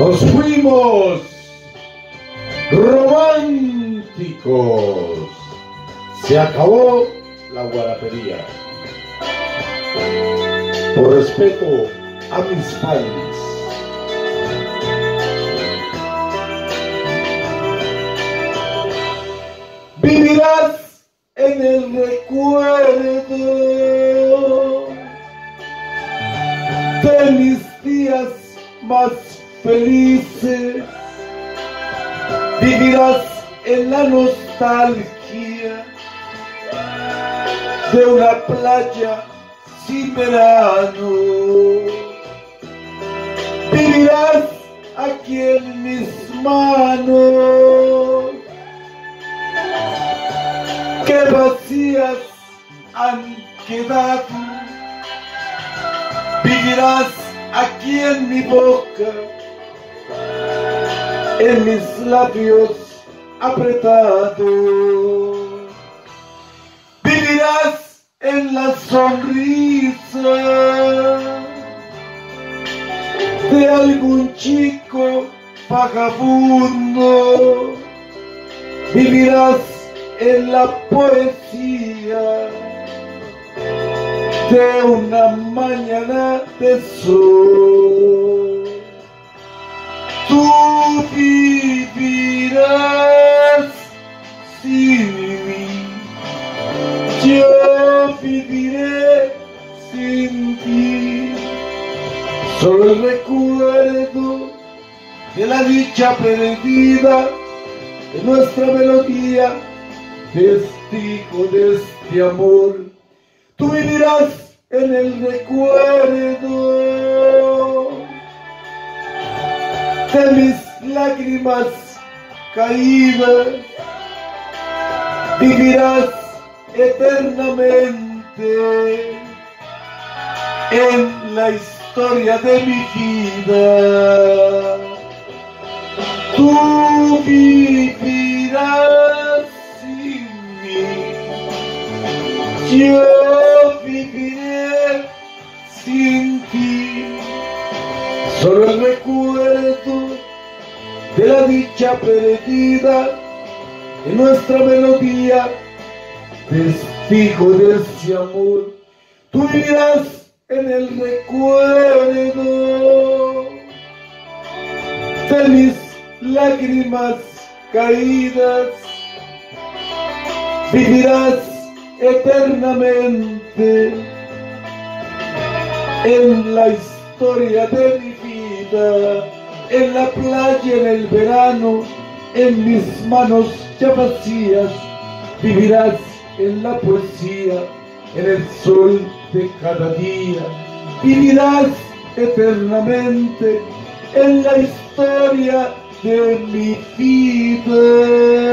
Nos fuimos románticos. Se acabó la guarapería. Por respeto a mis fans. Vivirás en el felices. Vivirás en la nostalgia de una playa sin verano. Vivirás aquí en mis manos que vacías han quedado. Vivirás aquí en mi boca, en mis labios apretados. Vivirás en la sonrisa de algún chico vagabundo. Vivirás en la poesía de una mañana de sol. Sin mí, yo viviré sin ti. Solo el recuerdo de la dicha perdida de nuestra melodía, testigo de este amor. Tú vivirás en el recuerdo de mis lágrimas caídas. Vivirás eternamente en la historia de mi vida. Tú vivirás sin mí, yo viviré sin ti. Solo el recuerdo de la dicha perdida de nuestra melodía, testigo de ese amor. Tú vivirás en el recuerdo de mis lágrimas caídas, vivirás eternamente en la historia de mi vida, en la playa en el verano, en mis manos ya vacías, vivirás en la poesía, en el sol de cada día, vivirás eternamente en la historia de mi vida.